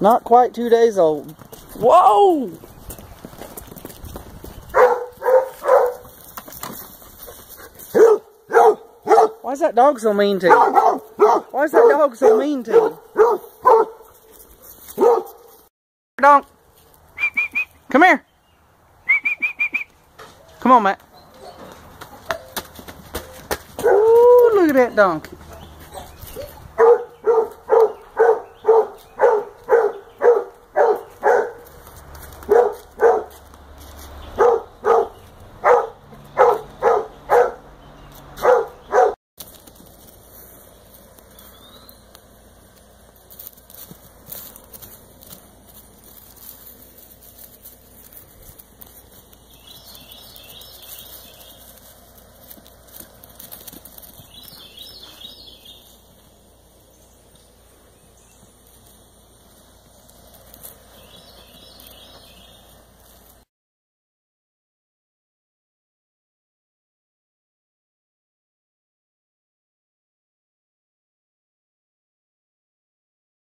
Not quite two days old. Whoa! Why is that dog so mean to you? Why is that dog so mean to you? Dog. Come here. Come on, Matt. Ooh, look at that donkey.